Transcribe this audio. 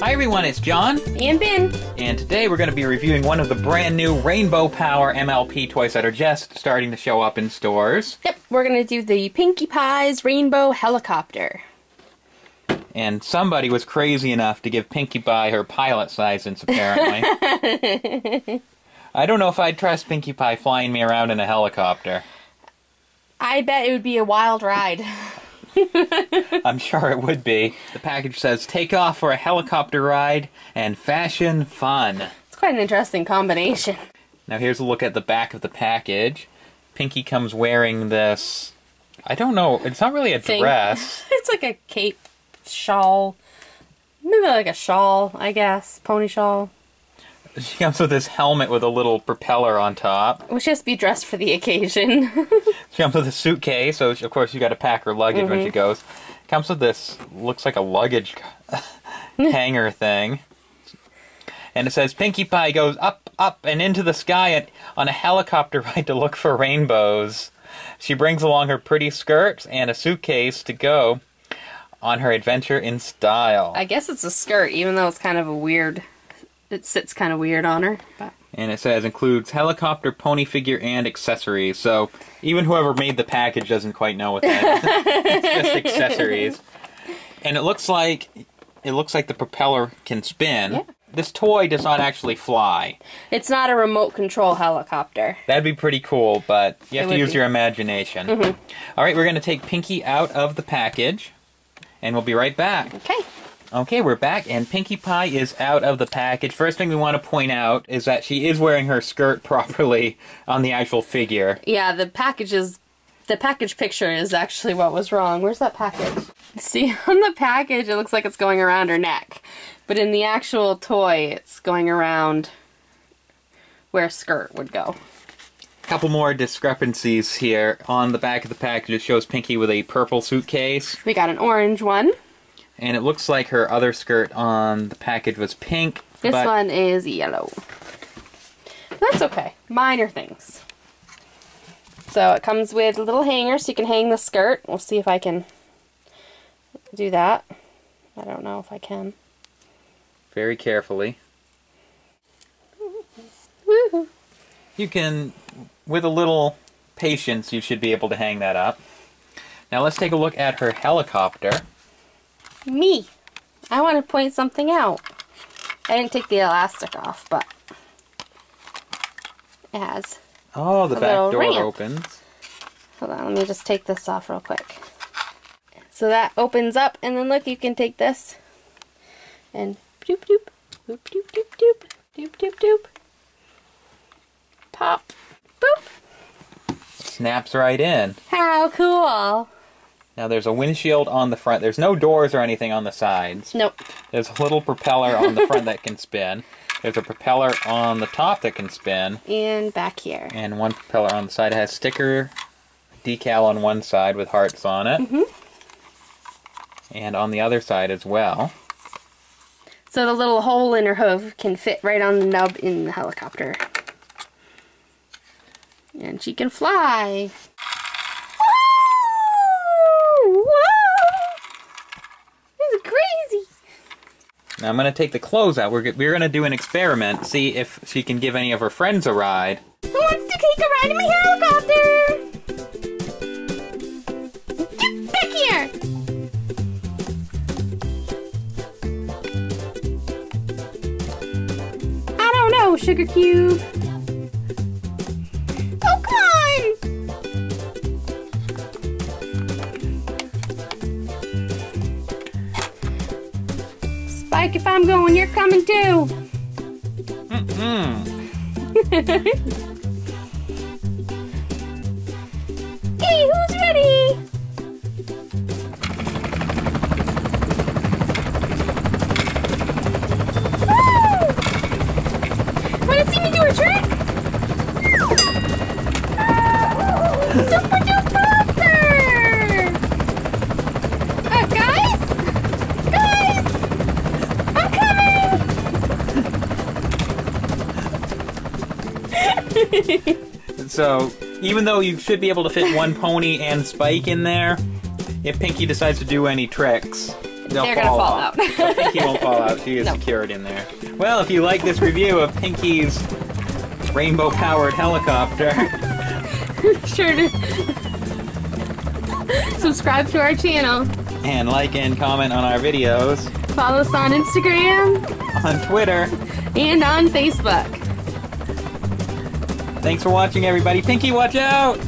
Hi everyone, it's Jon, And Bin. and today we're going to be reviewing one of the brand new Rainbow Power MLP toys that are just starting to show up in stores. Yep, we're gonna do the Pinkie Pie's Rainbow Helicopter. And somebody was crazy enough to give Pinkie Pie her pilot's license, apparently. I don't know if I'd trust Pinkie Pie flying me around in a helicopter. I bet it would be a wild ride. I'm sure it would be. The package says, take off for a helicopter ride and fashion fun. It's quite an interesting combination. Now here's a look at the back of the package. Pinkie comes wearing this. I don't know. It's not really a Thing. dress. It's like a cape shawl. Maybe like a shawl, I guess. Pony shawl. She comes with this helmet with a little propeller on top. Which has to be dressed for the occasion. She comes with a suitcase, so of course you got to pack her luggage when she mm-hmm. goes. Comes with this looks like a luggage hanger thing. And it says Pinkie Pie goes up, up, and into the sky and on a helicopter ride to look for rainbows. She brings along her pretty skirts and a suitcase to go on her adventure in style. I guess it's a skirt, even though it's kind of a weird. It sits kind of weird on her. But And it says includes helicopter, pony figure, and accessories. So even whoever made the package doesn't quite know what that is. it's just accessories. And it looks like it looks like the propeller can spin. Yeah. This toy does not actually fly. it's not a remote control helicopter. That'd be pretty cool, but you have It to use be. Your imagination. Mm-hmm. All right, we're going to take Pinkie out of the package, and we'll be right back. Okay. Okay, we're back, and Pinkie Pie is out of the package. First thing we want to point out is that she is wearing her skirt properly on the actual figure. Yeah, the package is the package picture is actually what was wrong. Where's that package? See, on the package it looks like it's going around her neck. But in the actual toy, it's going around where a skirt would go. couple more discrepancies here. On the back of the package, it shows Pinkie with a purple suitcase, We got an orange one. And it looks like her other skirt on the package was pink. This one is yellow. That's okay. Minor things. So it comes with a little hanger so you can hang the skirt. We'll see if I can do that. I don't know if I can. very carefully. Woohoo. You can, with a little patience, you should be able to hang that up. Now let's take a look at her helicopter. Me. I want to point something out. I didn't take the elastic off, but it has. Oh, the back door ramp. opens. Hold on, let me just take this off real quick. So that opens up, and then look, you can take this and doop doop, doop doop doop doop, doop doop doop, pop, boop. Snaps right in. How cool! Now there's a windshield on the front. There's no doors or anything on the sides. Nope. There's a little propeller on the front that can spin. There's a propeller on the top that can spin. And back here. And one propeller on the side. It has sticker decal on one side with hearts on it. Mhm. And on the other side as well. So the little hole in her hoof can fit right on the nub in the helicopter. And she can fly. Woo! Whoa! This is crazy. Now I'm going to take the clothes out. We're, we're going to do an experiment, see if she can give any of her friends a ride. Who wants to take a ride in my helicopter? Get back here! I don't know, Sugar Cube. Spike, if I'm going, you're coming too. Hmm. Hey, who's ready? Woo! Wanna see me do a trick? Super So, even though you should be able to fit one pony and Spike in there, if Pinkie decides to do any tricks, they'll They're gonna fall, fall out. But Pinkie won't fall out. She is No. secured in there. Well, if you like this review of Pinkie's rainbow-powered helicopter, be sure to subscribe to our channel. and like and comment on our videos Follow us on Instagram on Twitter. and on Facebook. Thanks for watching, everybody. Pinkie, watch out!